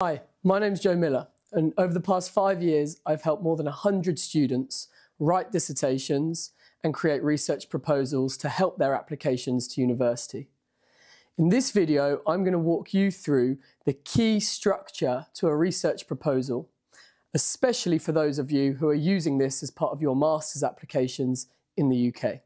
Hi, my name's Joe Miller, and over the past five years, I've helped more than 100 students write dissertations and create research proposals to help their applications to university. In this video, I'm going to walk you through the key structure to a research proposal, especially for those of you who are using this as part of your master's applications in the UK.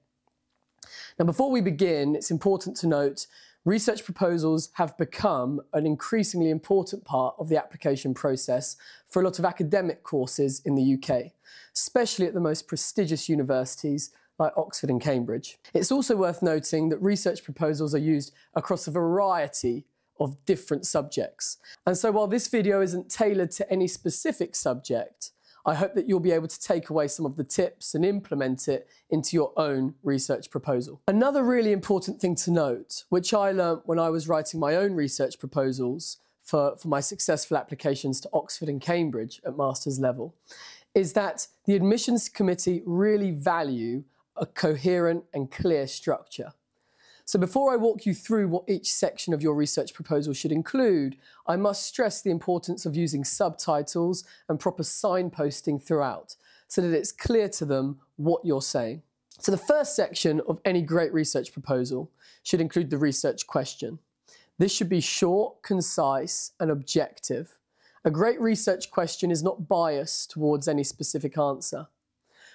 Now, before we begin, it's important to note research proposals have become an increasingly important part of the application process for a lot of academic courses in the UK, especially at the most prestigious universities like Oxford and Cambridge. It's also worth noting that research proposals are used across a variety of different subjects. And so while this video isn't tailored to any specific subject, I hope that you'll be able to take away some of the tips and implement it into your own research proposal. Another really important thing to note, which I learnt when I was writing my own research proposals for, for my successful applications to Oxford and Cambridge at master's level, is that the admissions committee really value a coherent and clear structure. So before I walk you through what each section of your research proposal should include, I must stress the importance of using subtitles and proper signposting throughout so that it's clear to them what you're saying. So the first section of any great research proposal should include the research question. This should be short, concise and objective. A great research question is not biased towards any specific answer.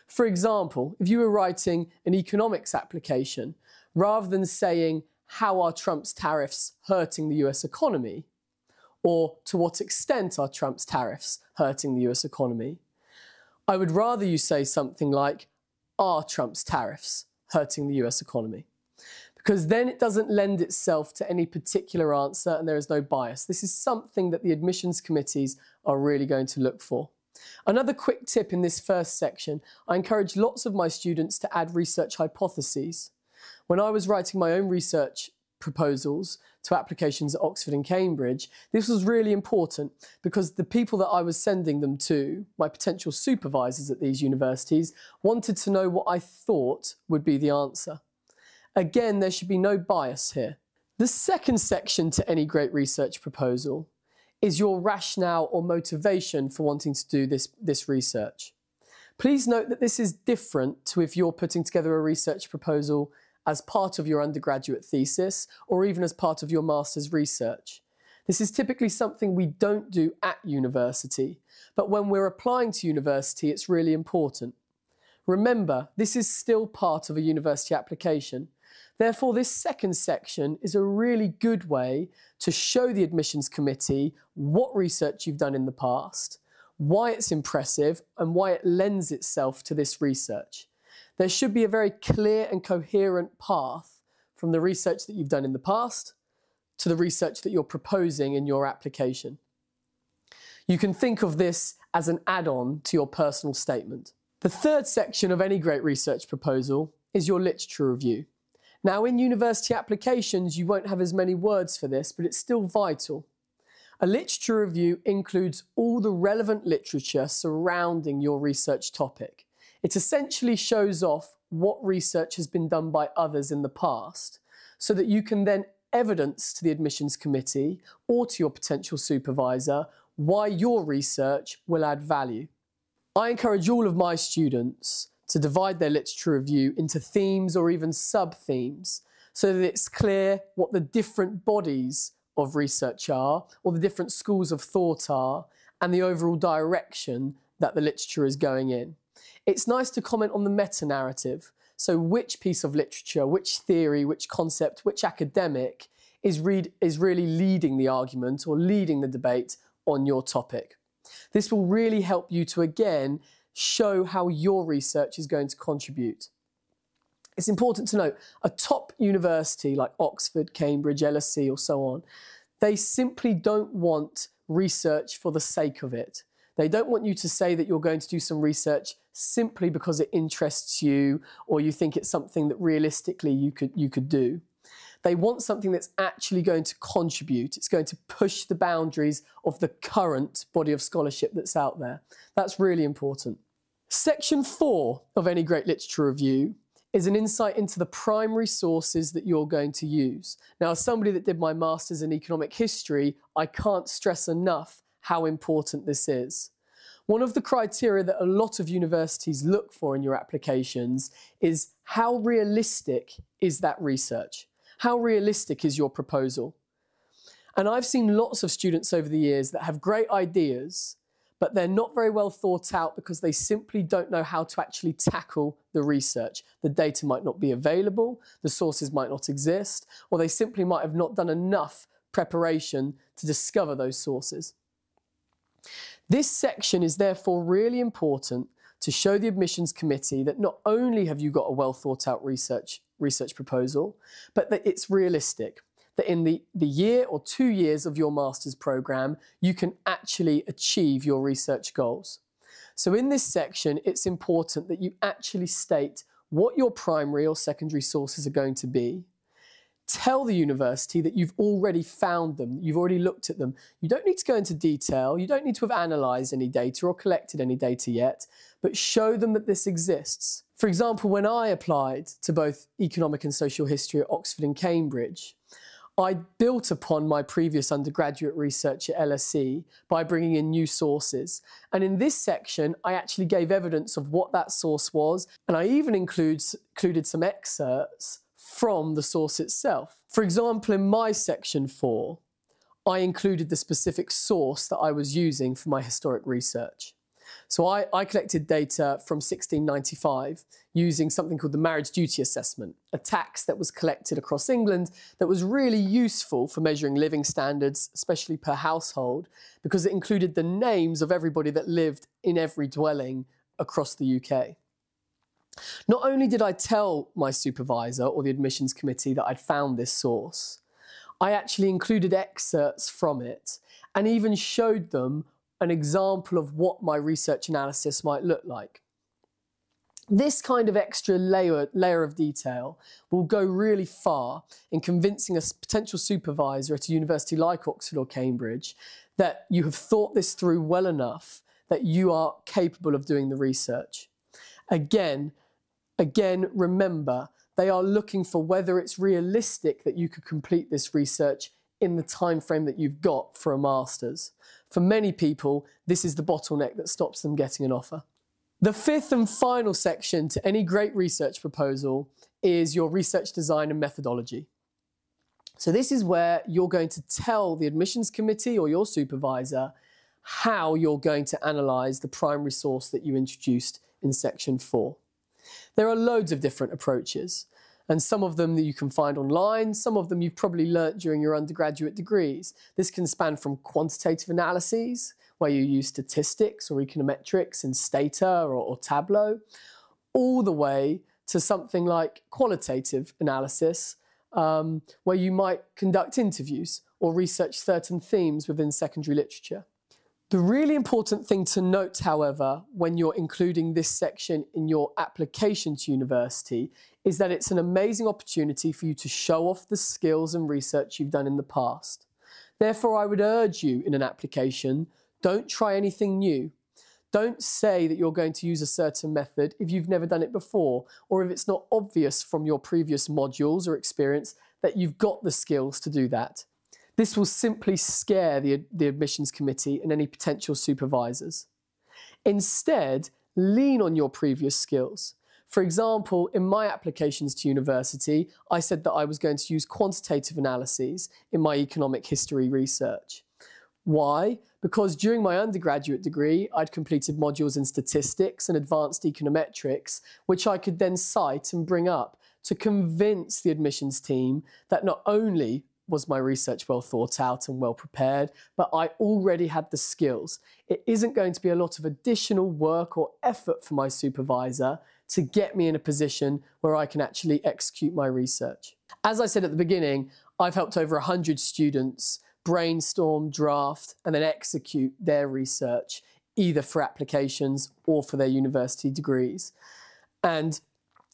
For example, if you were writing an economics application, rather than saying, how are Trump's tariffs hurting the US economy? Or to what extent are Trump's tariffs hurting the US economy? I would rather you say something like, are Trump's tariffs hurting the US economy? Because then it doesn't lend itself to any particular answer and there is no bias. This is something that the admissions committees are really going to look for. Another quick tip in this first section, I encourage lots of my students to add research hypotheses. When I was writing my own research proposals to applications at Oxford and Cambridge, this was really important because the people that I was sending them to, my potential supervisors at these universities, wanted to know what I thought would be the answer. Again, there should be no bias here. The second section to any great research proposal is your rationale or motivation for wanting to do this, this research. Please note that this is different to if you're putting together a research proposal as part of your undergraduate thesis or even as part of your master's research. This is typically something we don't do at university, but when we're applying to university, it's really important. Remember, this is still part of a university application. Therefore, this second section is a really good way to show the admissions committee what research you've done in the past, why it's impressive, and why it lends itself to this research. There should be a very clear and coherent path from the research that you've done in the past to the research that you're proposing in your application. You can think of this as an add-on to your personal statement. The third section of any great research proposal is your literature review. Now, in university applications, you won't have as many words for this, but it's still vital. A literature review includes all the relevant literature surrounding your research topic. It essentially shows off what research has been done by others in the past so that you can then evidence to the admissions committee or to your potential supervisor why your research will add value. I encourage all of my students to divide their literature review into themes or even sub-themes so that it's clear what the different bodies of research are or the different schools of thought are and the overall direction that the literature is going in. It's nice to comment on the meta-narrative, so which piece of literature, which theory, which concept, which academic is, is really leading the argument or leading the debate on your topic. This will really help you to, again, show how your research is going to contribute. It's important to note, a top university like Oxford, Cambridge, LSE or so on, they simply don't want research for the sake of it. They don't want you to say that you're going to do some research simply because it interests you or you think it's something that realistically you could, you could do. They want something that's actually going to contribute. It's going to push the boundaries of the current body of scholarship that's out there. That's really important. Section four of any great literature review is an insight into the primary sources that you're going to use. Now, as somebody that did my master's in economic history, I can't stress enough how important this is. One of the criteria that a lot of universities look for in your applications is how realistic is that research? How realistic is your proposal? And I've seen lots of students over the years that have great ideas, but they're not very well thought out because they simply don't know how to actually tackle the research. The data might not be available, the sources might not exist, or they simply might have not done enough preparation to discover those sources. This section is therefore really important to show the admissions committee that not only have you got a well thought out research, research proposal, but that it's realistic that in the, the year or two years of your master's program, you can actually achieve your research goals. So in this section, it's important that you actually state what your primary or secondary sources are going to be. Tell the university that you've already found them, you've already looked at them. You don't need to go into detail, you don't need to have analysed any data or collected any data yet, but show them that this exists. For example, when I applied to both economic and social history at Oxford and Cambridge, I built upon my previous undergraduate research at LSE by bringing in new sources. And in this section, I actually gave evidence of what that source was, and I even includes, included some excerpts from the source itself. For example, in my section four, I included the specific source that I was using for my historic research. So I, I, collected data from 1695 using something called the marriage duty assessment, a tax that was collected across England that was really useful for measuring living standards, especially per household, because it included the names of everybody that lived in every dwelling across the UK. Not only did I tell my supervisor or the admissions committee that I'd found this source, I actually included excerpts from it and even showed them an example of what my research analysis might look like. This kind of extra layer, layer of detail will go really far in convincing a potential supervisor at a university like Oxford or Cambridge that you have thought this through well enough that you are capable of doing the research. Again, again, remember, they are looking for whether it's realistic that you could complete this research in the time frame that you've got for a master's. For many people, this is the bottleneck that stops them getting an offer. The fifth and final section to any great research proposal is your research design and methodology. So this is where you're going to tell the admissions committee or your supervisor how you're going to analyse the primary source that you introduced in section four. There are loads of different approaches and some of them that you can find online, some of them you've probably learnt during your undergraduate degrees. This can span from quantitative analyses, where you use statistics or econometrics in Stata or, or Tableau, all the way to something like qualitative analysis, um, where you might conduct interviews or research certain themes within secondary literature. The really important thing to note, however, when you're including this section in your application to university is that it's an amazing opportunity for you to show off the skills and research you've done in the past. Therefore, I would urge you in an application, don't try anything new. Don't say that you're going to use a certain method if you've never done it before, or if it's not obvious from your previous modules or experience that you've got the skills to do that. This will simply scare the, the admissions committee and any potential supervisors. Instead, lean on your previous skills. For example, in my applications to university, I said that I was going to use quantitative analyses in my economic history research. Why? Because during my undergraduate degree, I'd completed modules in statistics and advanced econometrics, which I could then cite and bring up to convince the admissions team that not only was my research well thought out and well prepared, but I already had the skills. It isn't going to be a lot of additional work or effort for my supervisor to get me in a position where I can actually execute my research. As I said at the beginning, I've helped over 100 students brainstorm, draft, and then execute their research, either for applications or for their university degrees. And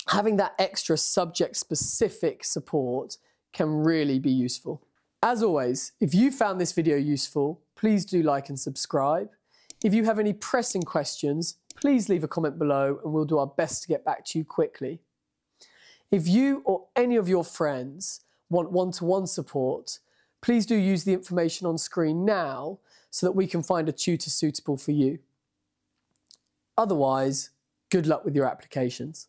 having that extra subject specific support can really be useful. As always, if you found this video useful, please do like and subscribe. If you have any pressing questions, please leave a comment below and we'll do our best to get back to you quickly. If you or any of your friends want one-to-one -one support, please do use the information on screen now so that we can find a tutor suitable for you. Otherwise, good luck with your applications.